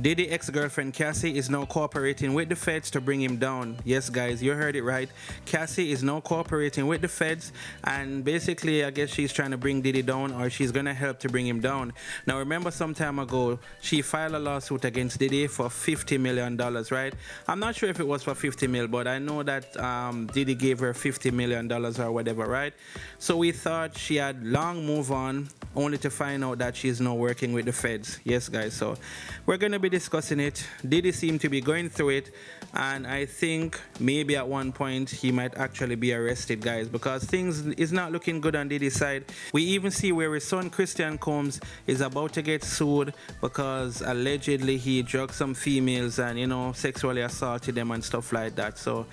Diddy ex-girlfriend Cassie is now cooperating with the feds to bring him down. Yes guys, you heard it right. Cassie is now cooperating with the feds and basically I guess she's trying to bring Diddy down or she's gonna help to bring him down. Now remember some time ago she filed a lawsuit against Diddy for 50 million dollars, right? I'm not sure if it was for 50 mil, but I know that um, Diddy gave her 50 million dollars or whatever, right? So we thought she had long move on only to find out that she's now working with the feds. Yes guys, so we're gonna be discussing it. Diddy seemed to be going through it, and I think maybe at one point he might actually be arrested, guys, because things is not looking good on Diddy's side. We even see where his son Christian Combs is about to get sued because allegedly he drugged some females and you know sexually assaulted them and stuff like that. So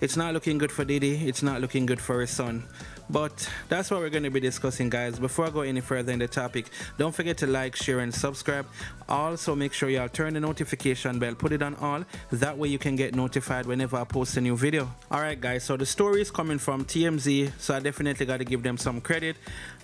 it's not looking good for Diddy. It's not looking good for his son. But that's what we're going to be discussing, guys. Before I go any further in the topic, don't forget to like, share, and subscribe. Also, make sure y'all turn the notification bell, put it on all. That way you can get notified whenever I post a new video. Alright, guys, so the story is coming from TMZ, so I definitely got to give them some credit.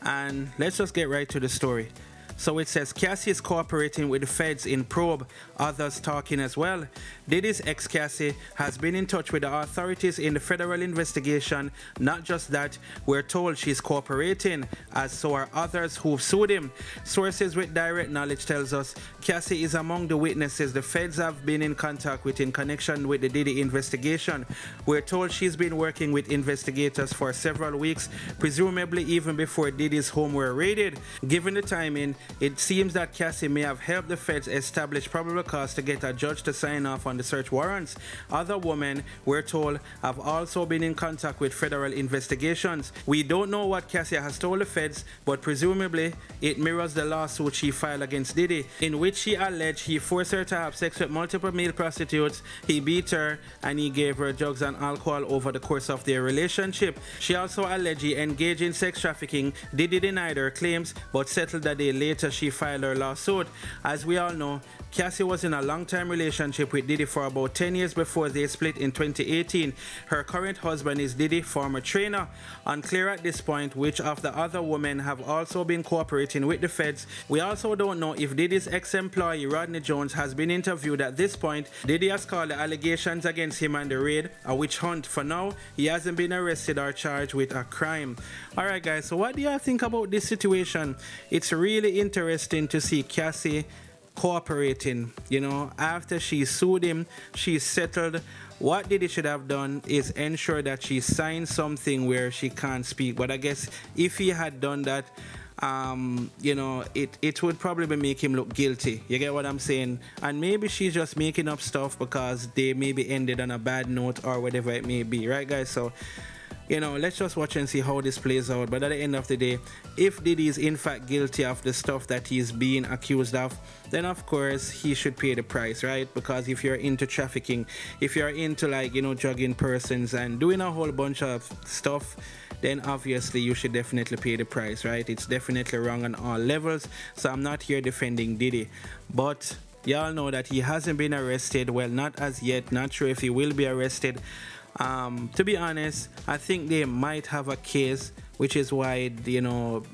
And let's just get right to the story. So it says Cassie is cooperating with the feds in probe, others talking as well. Diddy's ex Cassie has been in touch with the authorities in the federal investigation. Not just that, we're told she's cooperating, as so are others who've sued him. Sources with direct knowledge tells us Cassie is among the witnesses the feds have been in contact with in connection with the Diddy investigation. We're told she's been working with investigators for several weeks, presumably even before Diddy's home were raided. Given the timing, it seems that Cassie may have helped the feds establish probable cause to get a judge to sign off on the search warrants. Other women, we're told, have also been in contact with federal investigations. We don't know what Cassie has told the feds, but presumably it mirrors the lawsuit she filed against Diddy, in which she alleged he forced her to have sex with multiple male prostitutes, he beat her, and he gave her drugs and alcohol over the course of their relationship. She also alleged he engaged in sex trafficking. Diddy denied her claims, but settled a day later later she filed her lawsuit. As we all know, Cassie was in a long-term relationship with Diddy for about 10 years before they split in 2018. Her current husband is Diddy, former trainer. Unclear at this point which of the other women have also been cooperating with the feds. We also don't know if Diddy's ex-employee Rodney Jones has been interviewed at this point. Diddy has called the allegations against him and the raid a witch hunt. For now, he hasn't been arrested or charged with a crime. Alright guys, so what do you think about this situation? It's really interesting to see Cassie cooperating. You know, after she sued him, she settled. What Diddy should have done is ensure that she signed something where she can't speak. But I guess if he had done that, um, you know, it, it would probably make him look guilty. You get what I'm saying? And maybe she's just making up stuff because they maybe ended on a bad note or whatever it may be, right, guys? So you know, let's just watch and see how this plays out. But at the end of the day, if Diddy is in fact guilty of the stuff that he's being accused of, then of course he should pay the price, right? Because if you're into trafficking, if you're into like, you know, drugging persons and doing a whole bunch of stuff, then obviously you should definitely pay the price, right? It's definitely wrong on all levels. So I'm not here defending Diddy. But y'all know that he hasn't been arrested. Well, not as yet. Not sure if he will be arrested. Um, to be honest, I think they might have a case, which is why, you know,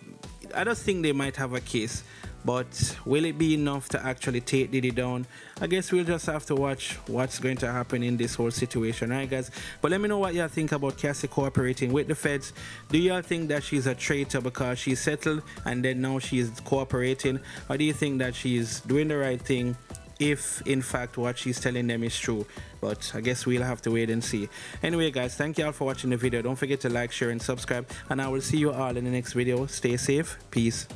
I don't think they might have a case. But will it be enough to actually take Diddy down? I guess we'll just have to watch what's going to happen in this whole situation, right, guys? But let me know what y'all think about Cassie cooperating with the feds. Do y'all think that she's a traitor because she's settled and then now she's cooperating? Or do you think that she's doing the right thing if in fact what she's telling them is true. But i guess we'll have to wait and see. Anyway guys thank you all for watching the video. Don't forget to like share and subscribe. And i will see you all in the next video. Stay safe. Peace